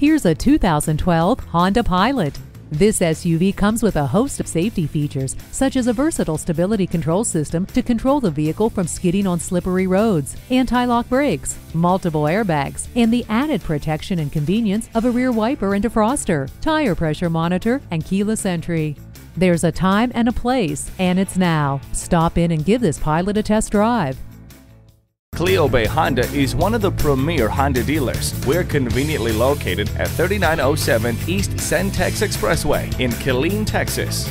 Here's a 2012 Honda Pilot. This SUV comes with a host of safety features, such as a versatile stability control system to control the vehicle from skidding on slippery roads, anti-lock brakes, multiple airbags, and the added protection and convenience of a rear wiper and defroster, tire pressure monitor, and keyless entry. There's a time and a place, and it's now. Stop in and give this Pilot a test drive. Cleo Bay Honda is one of the premier Honda dealers. We're conveniently located at 3907 East Centex Expressway in Killeen, Texas.